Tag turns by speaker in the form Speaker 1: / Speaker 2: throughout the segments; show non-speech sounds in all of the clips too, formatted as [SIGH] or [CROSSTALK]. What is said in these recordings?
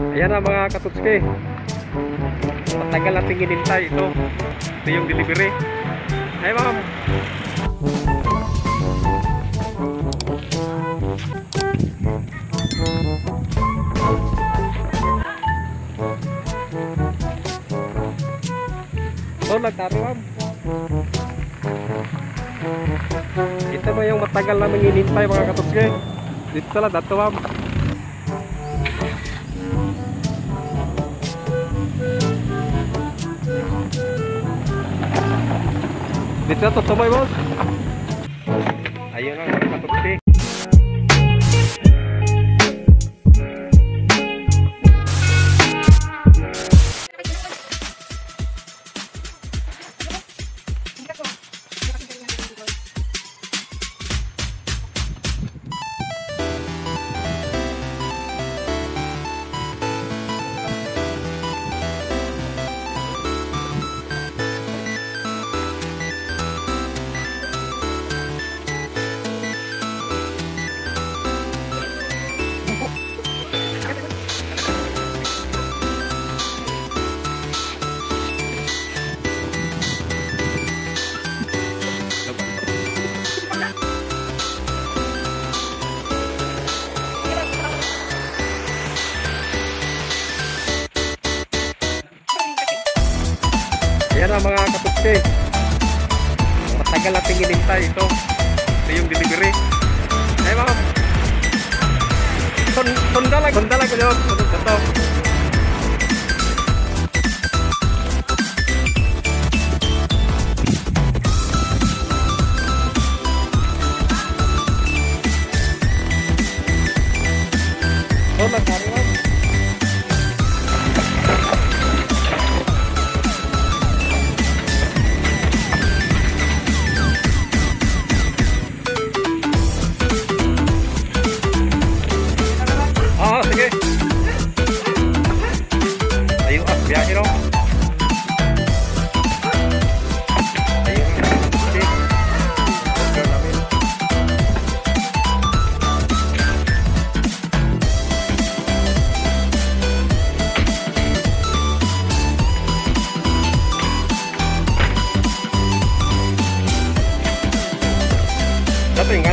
Speaker 1: Ayan na mga katutski. Matagal natin hinintay ito. Ito yung delivery. Ay ma'am. Oh, nagtaro ma'am. Ito ba yung matagal namin hinintay mga katutski? Dito lang, dato ma'am. Dito na, tutumoy boss. Ayun ang katugti. Mga katutsi. Matagal natin hinintay ito. Ito yung delivery. Ay. Sun, sundalag, sundalag yun. Ito.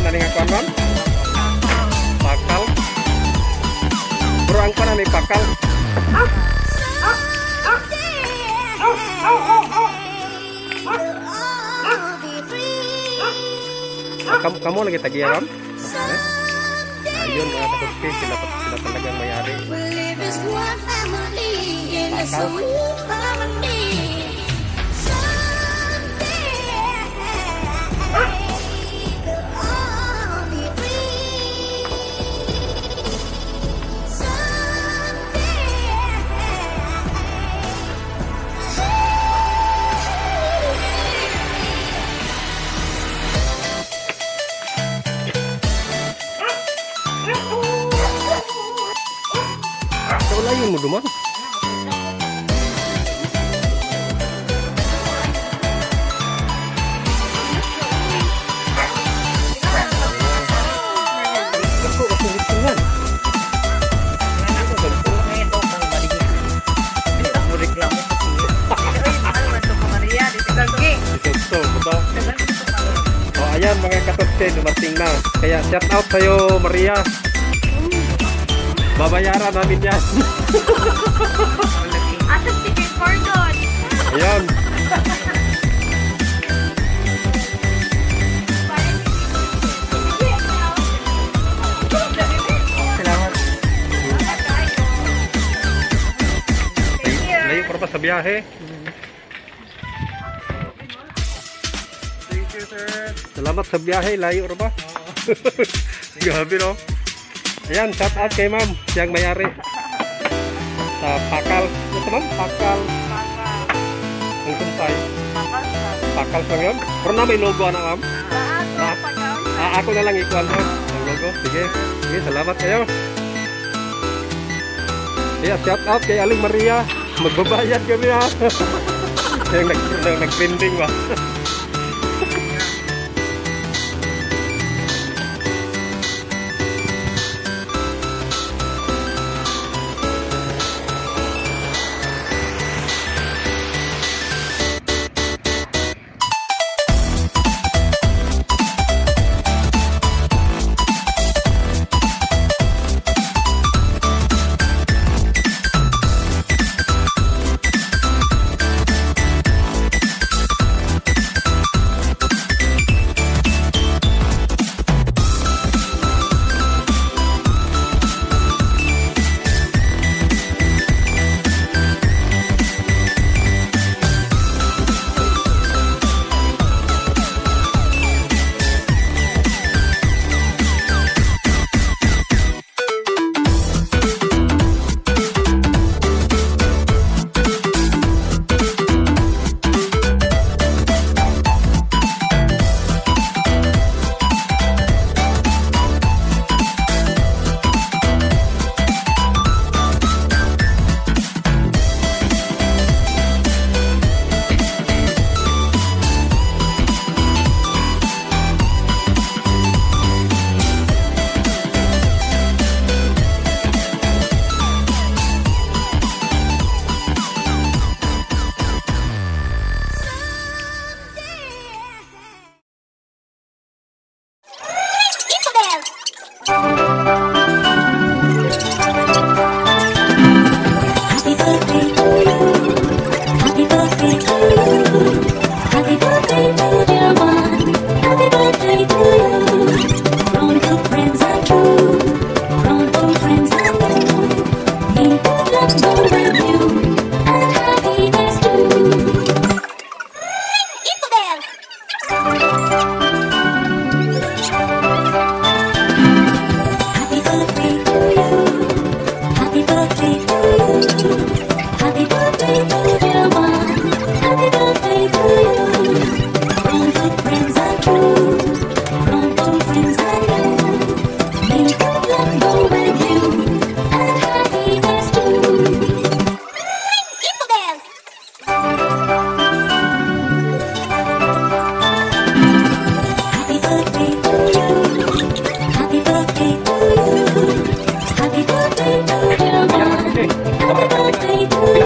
Speaker 1: Nga kuan Pakal. Bro, ang pa ni pakal. Ah, kamu, kamu lagi tagiyaran? Ayun mga kapatid, sila, sila talagang may-ari. Ikaw Ito. Oh, ayan mga katotse, dumating na. Kaya shout out sa'yo, Maria. Babayaran namin yan. [LAUGHS]
Speaker 2: Asa ticket for doon?
Speaker 1: Ayan.
Speaker 2: Salamat.
Speaker 1: Layo para pa sa biyahe.
Speaker 3: Thank you, sir.
Speaker 1: Salamat sa biyahe, layo ba? [LAUGHS] Grabe no. Ayan, shout out kay ma'am, siyang mayari. Sa Pakal. Ito ma'am, Pakal. Ang sumpay. Pakal sa yun. Pero na may logo na ma'am. Ah, ako na lang ikuan mo. Ang logo. Sige. Sige, salamat kayo. Yeah, shout out kay Aling Maria. Magbabayad kami ha. [LAUGHS] Yung nag, nag, [LAUGHS] Thank you.